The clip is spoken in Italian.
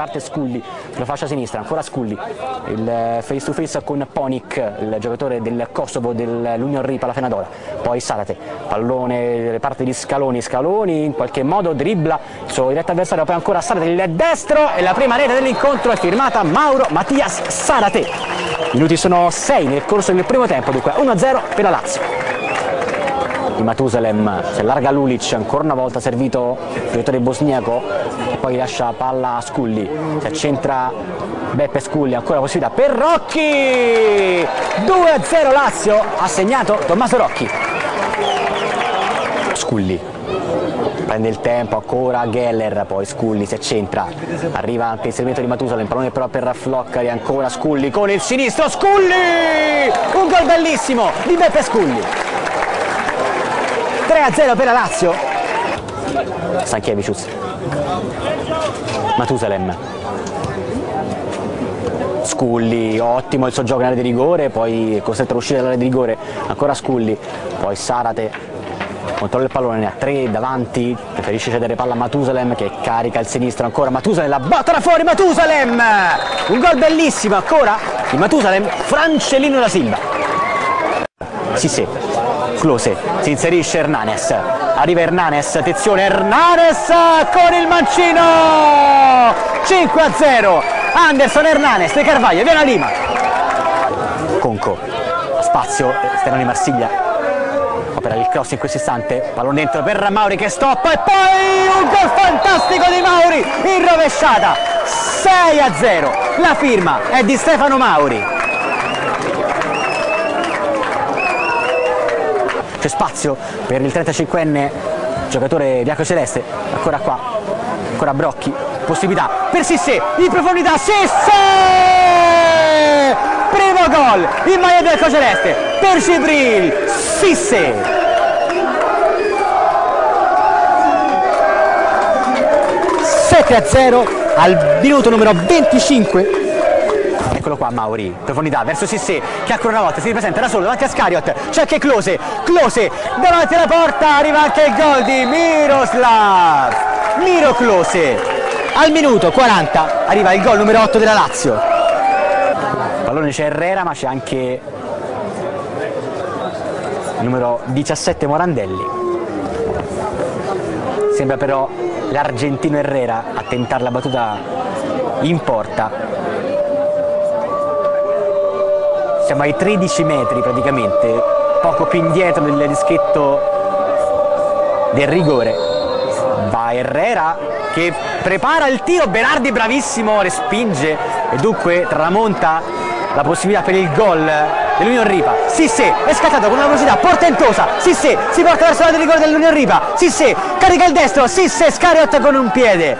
riparte Sculli sulla fascia sinistra, ancora Sculli, il face to face con Ponic, il giocatore del Kosovo dell'Union Ripa, la Fenadora, poi Sarate, pallone parte di Scaloni, Scaloni in qualche modo dribbla il suo diretto avversario, poi ancora Sarate il destro e la prima rete dell'incontro è firmata Mauro Mattias Sarate. Minuti sono 6 nel corso del primo tempo, dunque 1-0 per la Lazio di Matusalem, si allarga Lulic, ancora una volta servito il giocatore bosniaco e poi lascia palla a Sculli, si accentra Beppe Sculli, ancora possibilità per Rocchi! 2-0 Lazio, ha segnato Tommaso Rocchi. Sculli. Prende il tempo ancora Geller poi Sculli si accentra. Arriva anche il servimento di Matusalem pallone però per Floccari ancora Sculli con il sinistro. Sculli! Un gol bellissimo di Beppe Sculli 3-0 per la Lazio. Stankiewicz. Matusalem. Sculli, ottimo il suo gioco in area di rigore, poi costretto a uscire dall'area di rigore, ancora Sculli, poi Sarate, controlla il pallone, ne ha tre davanti, preferisce cedere palla a Matusalem che carica il sinistro, ancora Matusalem, la botta fuori Matusalem! Un gol bellissimo ancora di Matusalem, Francellino da Silva. Sì, sì, Close, si inserisce Hernanes, arriva Hernanes, attenzione Hernanes con il mancino! 5 a 0, Anderson Hernanes De Carvaglio, viene a Lima. Conco, spazio, esterno di Marsiglia, opera il cross in questo istante, pallone dentro per Mauri che stoppa e poi un gol fantastico di Mauri in rovesciata, 6 a 0, la firma è di Stefano Mauri. C'è spazio per il 35enne giocatore bianco-celeste, ancora qua, ancora Brocchi, possibilità per Sissé, in profondità, Sissé! Primo gol in maglia bianco-celeste per Cibril, Sissé! a 0 al minuto numero 25 Eccolo qua Mauri, profondità verso Sissé che ancora una volta si ripresenta da solo davanti a Scariot, c'è anche Close, Close davanti alla porta, arriva anche il gol di Miroslav, Miro Close, al minuto 40 arriva il gol numero 8 della Lazio. Pallone c'è Herrera ma c'è anche il numero 17 Morandelli. Sembra però l'argentino Herrera a tentare la battuta in porta siamo ai 13 metri praticamente, poco più indietro del dischetto del rigore. Va Herrera che prepara il tiro, Berardi bravissimo, respinge e dunque tramonta la possibilità per il gol dell'Union Ripa. Sissé è scattato con una velocità portentosa. Sissé si porta verso la rigore dell'Union Ripa. Sissé carica il destro. Sissé Scariot con un piede